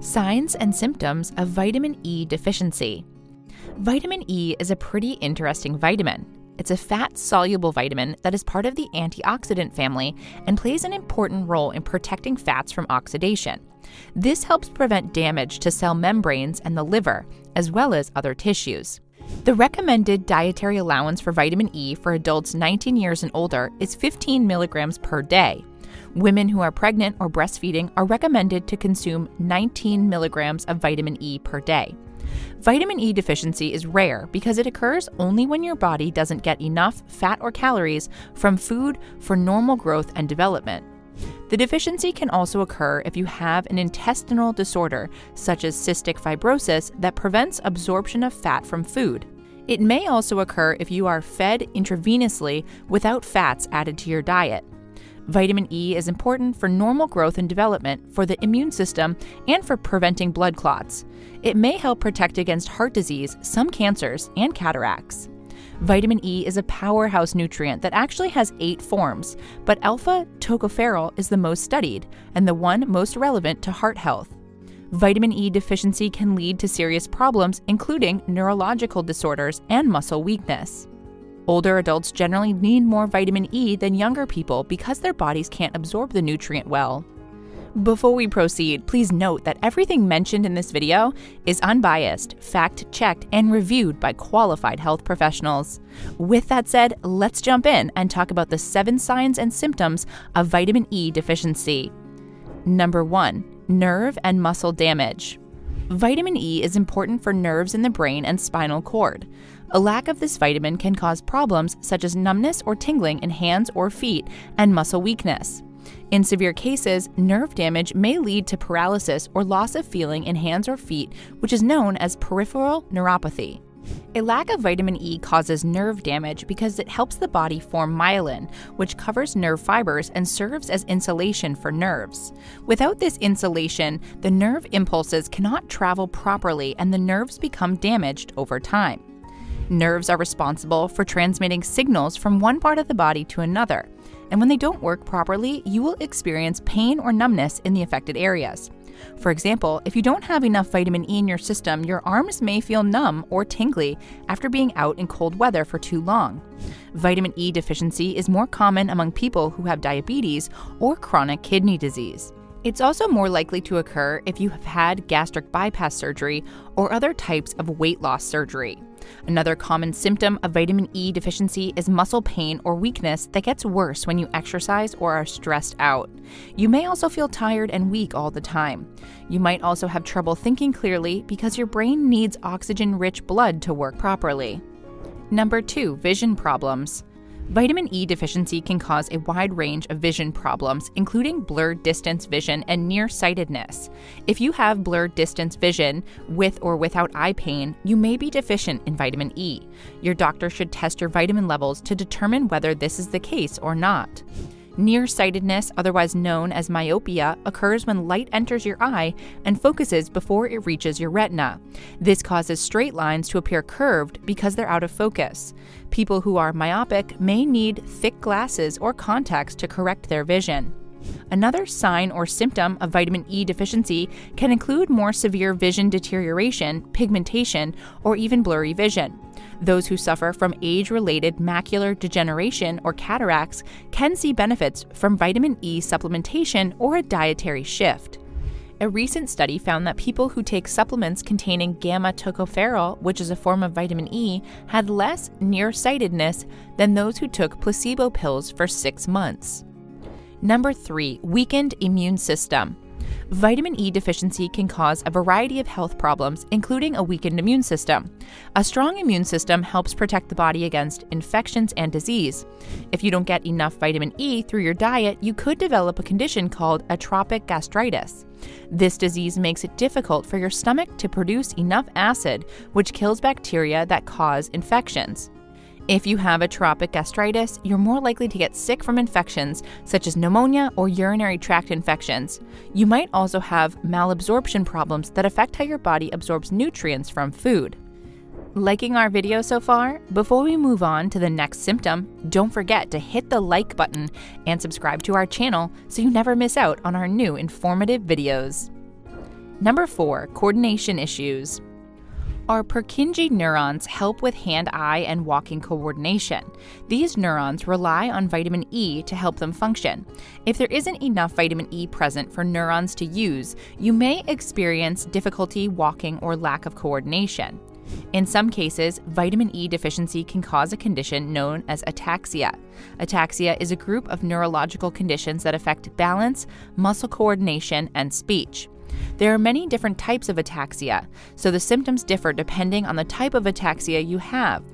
Signs and symptoms of vitamin E deficiency. Vitamin E is a pretty interesting vitamin. It's a fat soluble vitamin that is part of the antioxidant family and plays an important role in protecting fats from oxidation. This helps prevent damage to cell membranes and the liver, as well as other tissues. The recommended dietary allowance for vitamin E for adults 19 years and older is 15 milligrams per day. Women who are pregnant or breastfeeding are recommended to consume 19 milligrams of vitamin E per day. Vitamin E deficiency is rare because it occurs only when your body doesn't get enough fat or calories from food for normal growth and development. The deficiency can also occur if you have an intestinal disorder, such as cystic fibrosis, that prevents absorption of fat from food. It may also occur if you are fed intravenously without fats added to your diet. Vitamin E is important for normal growth and development, for the immune system, and for preventing blood clots. It may help protect against heart disease, some cancers, and cataracts. Vitamin E is a powerhouse nutrient that actually has eight forms, but alpha tocopherol is the most studied and the one most relevant to heart health. Vitamin E deficiency can lead to serious problems, including neurological disorders and muscle weakness. Older adults generally need more vitamin E than younger people because their bodies can't absorb the nutrient well. Before we proceed, please note that everything mentioned in this video is unbiased, fact checked, and reviewed by qualified health professionals. With that said, let's jump in and talk about the seven signs and symptoms of vitamin E deficiency. Number 1 Nerve and muscle damage. Vitamin E is important for nerves in the brain and spinal cord. A lack of this vitamin can cause problems such as numbness or tingling in hands or feet and muscle weakness. In severe cases, nerve damage may lead to paralysis or loss of feeling in hands or feet, which is known as peripheral neuropathy. A lack of vitamin E causes nerve damage because it helps the body form myelin, which covers nerve fibers and serves as insulation for nerves. Without this insulation, the nerve impulses cannot travel properly and the nerves become damaged over time. Nerves are responsible for transmitting signals from one part of the body to another, and when they don't work properly, you will experience pain or numbness in the affected areas. For example, if you don't have enough vitamin E in your system, your arms may feel numb or tingly after being out in cold weather for too long. Vitamin E deficiency is more common among people who have diabetes or chronic kidney disease. It's also more likely to occur if you have had gastric bypass surgery or other types of weight loss surgery. Another common symptom of vitamin E deficiency is muscle pain or weakness that gets worse when you exercise or are stressed out. You may also feel tired and weak all the time. You might also have trouble thinking clearly because your brain needs oxygen rich blood to work properly. Number 2, vision problems. Vitamin E deficiency can cause a wide range of vision problems, including blurred distance vision and nearsightedness. If you have blurred distance vision with or without eye pain, you may be deficient in vitamin E. Your doctor should test your vitamin levels to determine whether this is the case or not. Nearsightedness, otherwise known as myopia, occurs when light enters your eye and focuses before it reaches your retina. This causes straight lines to appear curved because they're out of focus. People who are myopic may need thick glasses or contacts to correct their vision. Another sign or symptom of vitamin E deficiency can include more severe vision deterioration, pigmentation, or even blurry vision. Those who suffer from age related macular degeneration or cataracts can see benefits from vitamin E supplementation or a dietary shift. A recent study found that people who take supplements containing gamma tocopherol, which is a form of vitamin E, had less nearsightedness than those who took placebo pills for six months. Number three, weakened immune system. Vitamin E deficiency can cause a variety of health problems, including a weakened immune system. A strong immune system helps protect the body against infections and disease. If you don't get enough vitamin E through your diet, you could develop a condition called atrophic gastritis. This disease makes it difficult for your stomach to produce enough acid, which kills bacteria that cause infections. If you have atrophic gastritis, you're more likely to get sick from infections such as pneumonia or urinary tract infections. You might also have malabsorption problems that affect how your body absorbs nutrients from food. Liking our video so far? Before we move on to the next symptom, don't forget to hit the like button and subscribe to our channel so you never miss out on our new informative videos. Number 4. Coordination issues. Our Purkinje neurons help with hand eye and walking coordination. These neurons rely on vitamin E to help them function. If there isn't enough vitamin E present for neurons to use, you may experience difficulty walking or lack of coordination. In some cases, vitamin E deficiency can cause a condition known as ataxia. Ataxia is a group of neurological conditions that affect balance, muscle coordination, and speech. There are many different types of ataxia, so the symptoms differ depending on the type of ataxia you have.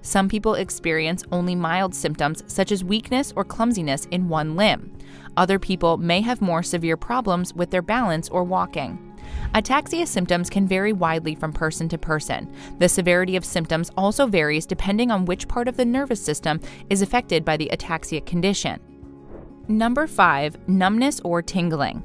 Some people experience only mild symptoms such as weakness or clumsiness in one limb. Other people may have more severe problems with their balance or walking. Ataxia symptoms can vary widely from person to person. The severity of symptoms also varies depending on which part of the nervous system is affected by the ataxia condition. Number 5. Numbness or tingling.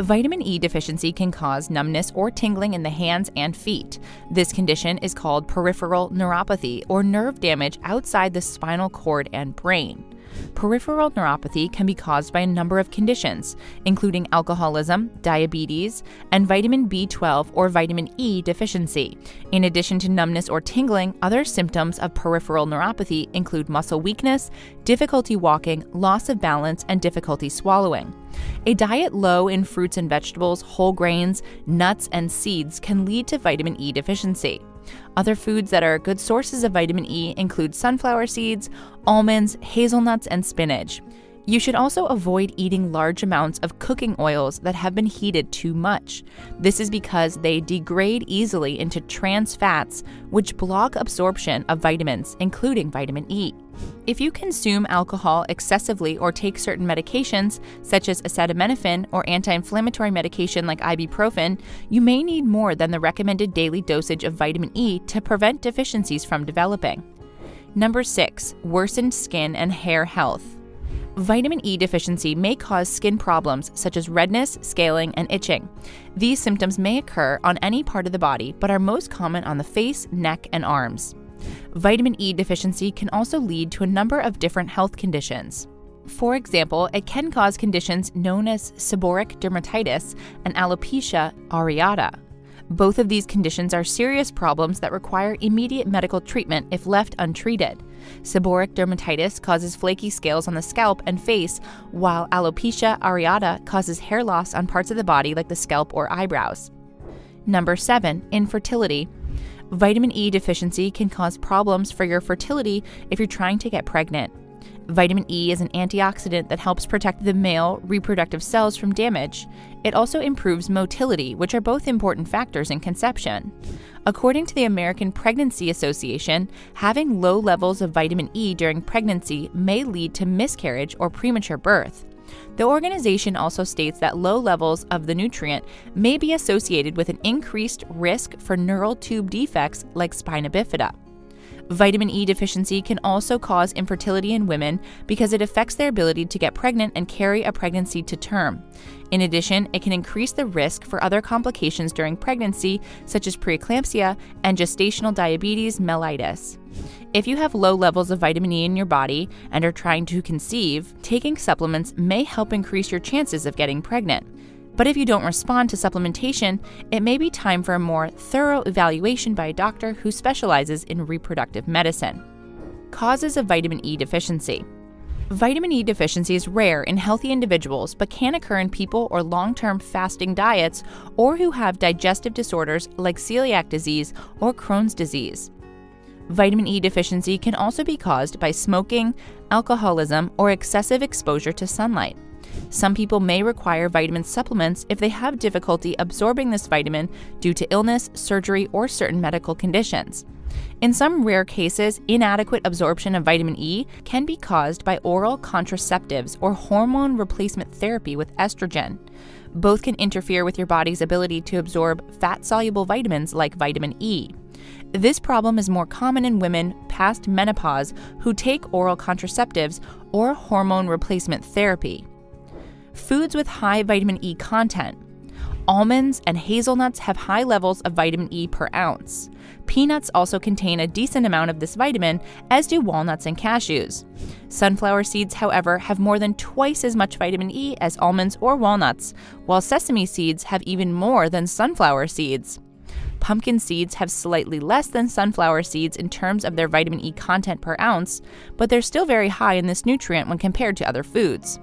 Vitamin E deficiency can cause numbness or tingling in the hands and feet. This condition is called peripheral neuropathy or nerve damage outside the spinal cord and brain. Peripheral neuropathy can be caused by a number of conditions, including alcoholism, diabetes, and vitamin B12 or vitamin E deficiency. In addition to numbness or tingling, other symptoms of peripheral neuropathy include muscle weakness, difficulty walking, loss of balance, and difficulty swallowing. A diet low in fruits and vegetables, whole grains, nuts, and seeds can lead to vitamin E deficiency. Other foods that are good sources of vitamin E include sunflower seeds, almonds, hazelnuts, and spinach. You should also avoid eating large amounts of cooking oils that have been heated too much. This is because they degrade easily into trans fats, which block absorption of vitamins, including vitamin E. If you consume alcohol excessively or take certain medications, such as acetaminophen or anti inflammatory medication like ibuprofen, you may need more than the recommended daily dosage of vitamin E to prevent deficiencies from developing. Number 6. Worsened skin and hair health. Vitamin E deficiency may cause skin problems such as redness, scaling, and itching. These symptoms may occur on any part of the body, but are most common on the face, neck, and arms. Vitamin E deficiency can also lead to a number of different health conditions. For example, it can cause conditions known as seborrheic dermatitis and alopecia areata. Both of these conditions are serious problems that require immediate medical treatment if left untreated. Seborrheic dermatitis causes flaky scales on the scalp and face, while alopecia areata causes hair loss on parts of the body like the scalp or eyebrows. Number 7. Infertility. Vitamin E deficiency can cause problems for your fertility if you're trying to get pregnant. Vitamin E is an antioxidant that helps protect the male reproductive cells from damage. It also improves motility, which are both important factors in conception. According to the American Pregnancy Association, having low levels of vitamin E during pregnancy may lead to miscarriage or premature birth. The organization also states that low levels of the nutrient may be associated with an increased risk for neural tube defects like spina bifida. Vitamin E deficiency can also cause infertility in women because it affects their ability to get pregnant and carry a pregnancy to term. In addition, it can increase the risk for other complications during pregnancy, such as preeclampsia and gestational diabetes mellitus. If you have low levels of vitamin E in your body and are trying to conceive, taking supplements may help increase your chances of getting pregnant. But if you don't respond to supplementation, it may be time for a more thorough evaluation by a doctor who specializes in reproductive medicine. Causes of vitamin E deficiency. Vitamin E deficiency is rare in healthy individuals but can occur in people or long term fasting diets or who have digestive disorders like celiac disease or Crohn's disease. Vitamin E deficiency can also be caused by smoking, alcoholism, or excessive exposure to sunlight. Some people may require vitamin supplements if they have difficulty absorbing this vitamin due to illness, surgery, or certain medical conditions. In some rare cases, inadequate absorption of vitamin E can be caused by oral contraceptives or hormone replacement therapy with estrogen. Both can interfere with your body's ability to absorb fat soluble vitamins like vitamin E. This problem is more common in women past menopause who take oral contraceptives or hormone replacement therapy. Foods with high vitamin E content. Almonds and hazelnuts have high levels of vitamin E per ounce. Peanuts also contain a decent amount of this vitamin, as do walnuts and cashews. Sunflower seeds, however, have more than twice as much vitamin E as almonds or walnuts, while sesame seeds have even more than sunflower seeds. Pumpkin seeds have slightly less than sunflower seeds in terms of their vitamin E content per ounce, but they're still very high in this nutrient when compared to other foods.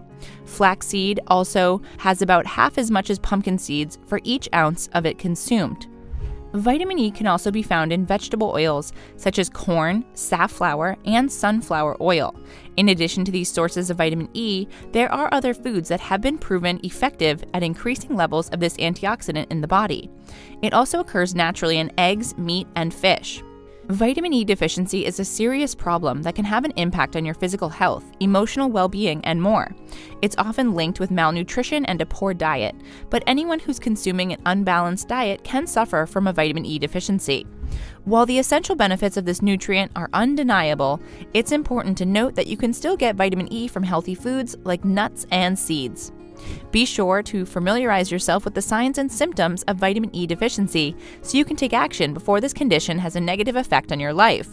Flaxseed also has about half as much as pumpkin seeds for each ounce of it consumed. Vitamin E can also be found in vegetable oils such as corn, safflower, and sunflower oil. In addition to these sources of vitamin E, there are other foods that have been proven effective at increasing levels of this antioxidant in the body. It also occurs naturally in eggs, meat, and fish. Vitamin E deficiency is a serious problem that can have an impact on your physical health, emotional well being, and more. It's often linked with malnutrition and a poor diet, but anyone who's consuming an unbalanced diet can suffer from a vitamin E deficiency. While the essential benefits of this nutrient are undeniable, it's important to note that you can still get vitamin E from healthy foods like nuts and seeds. Be sure to familiarize yourself with the signs and symptoms of vitamin E deficiency so you can take action before this condition has a negative effect on your life.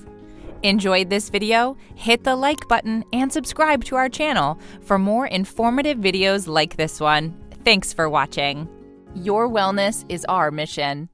Enjoyed this video? Hit the like button and subscribe to our channel for more informative videos like this one. Thanks for watching. Your wellness is our mission.